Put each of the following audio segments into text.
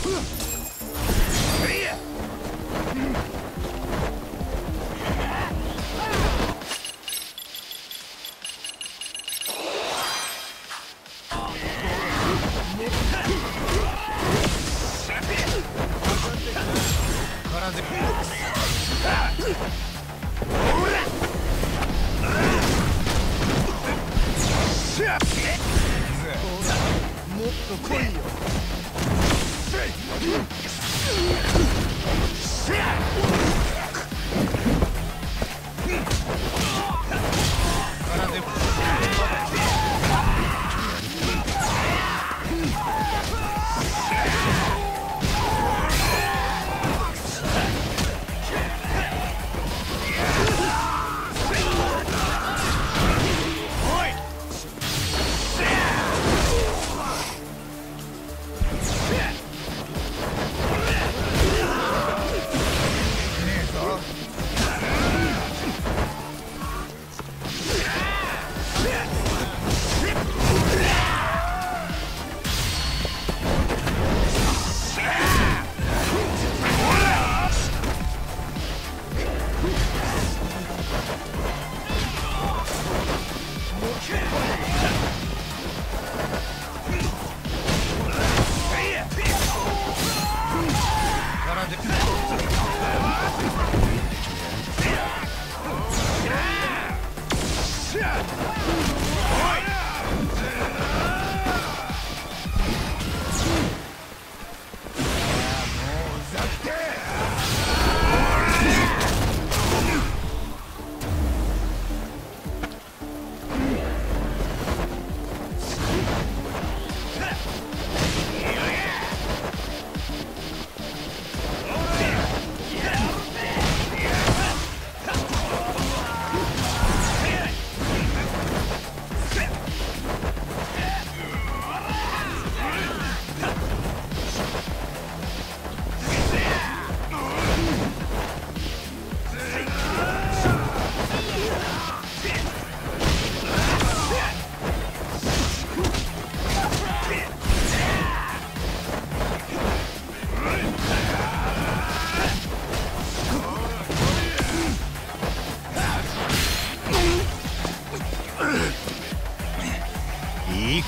もっと来いよ。Hey! Oi!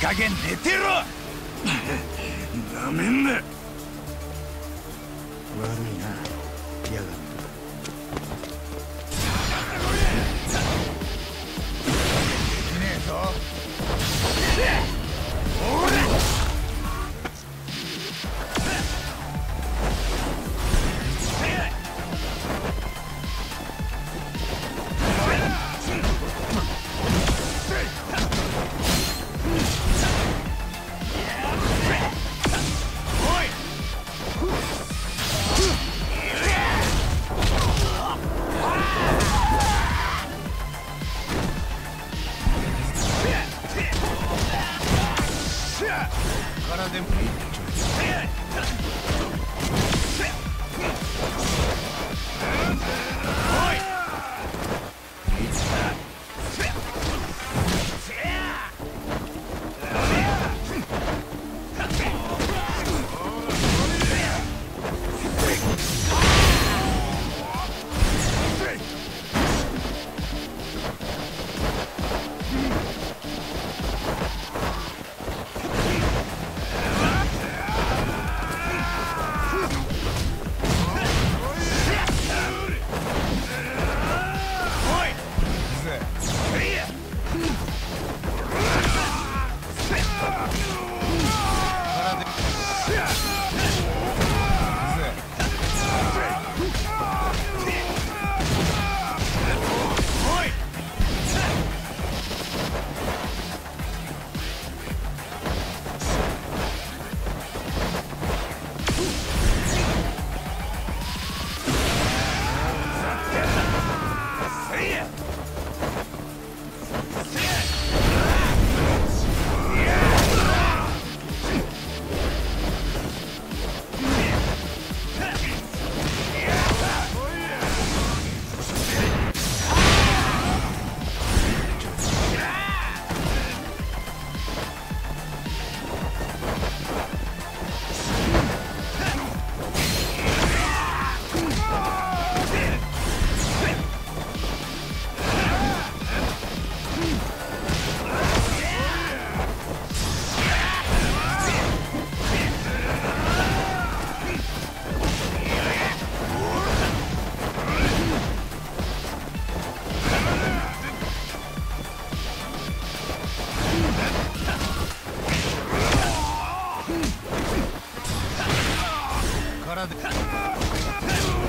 加減寝てろ。んな悪いな。やができねえぞ Yeah! of.